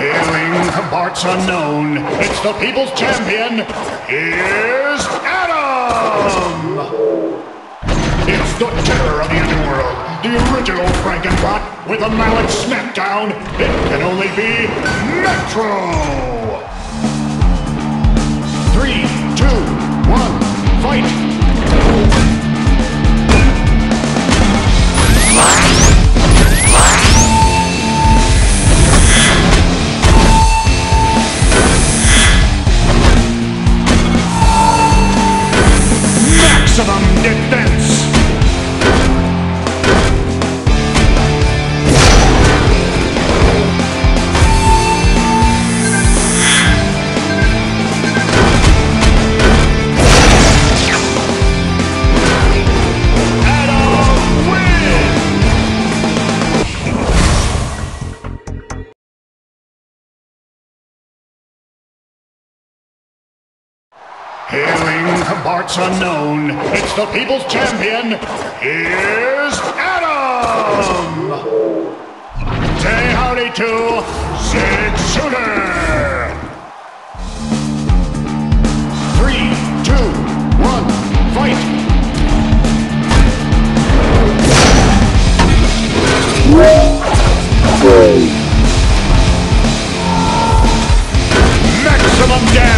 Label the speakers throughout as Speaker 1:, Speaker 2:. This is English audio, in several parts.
Speaker 1: Hailing from parts unknown, it's the people's champion. Here's Atom! It's the terror of the underworld, the original Frankenbot with a mallet smackdown. It can only be Metro! Three, two, Hailing from parts unknown, it's the people's champion. Here's Atom! Say howdy to Six Shooter! Three, two, one, fight! Maximum damage!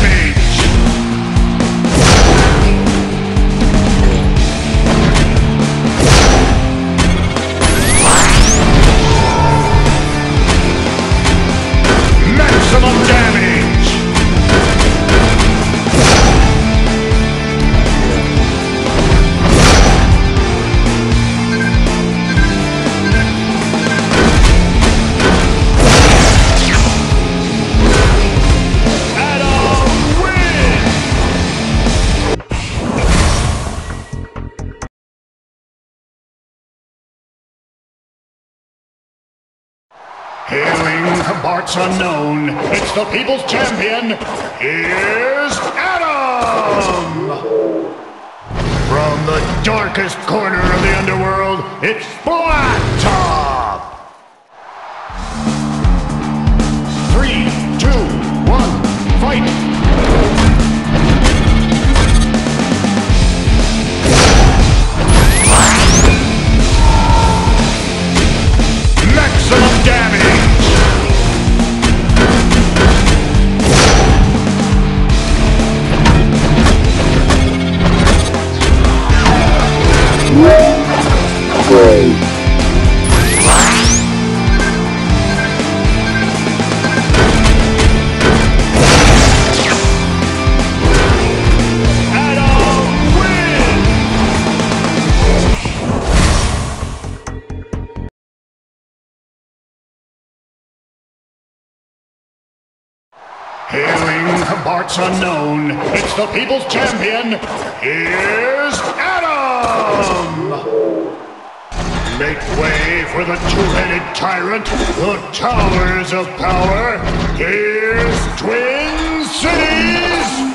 Speaker 1: Hailing from parts unknown, it's the people's champion. Here's Atom! From the darkest corner of the underworld, it's Black Top! Three, two, one, fight! Maximum Hailing from parts unknown, it's the people's champion. Here's Atom! Make way for the two-headed tyrant, the Towers of Power. Here's Twin Cities!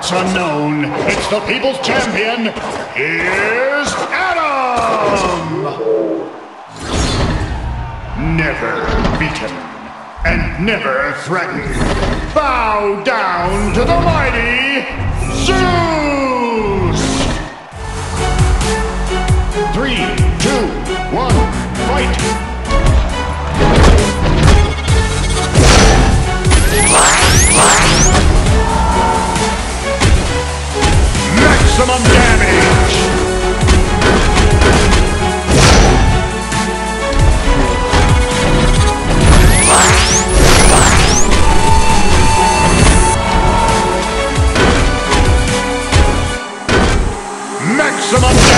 Speaker 1: Parts unknown, it's the people's champion. Here's Atom! Never beaten and never threatened. Bow down to the mighty Zeus! Someone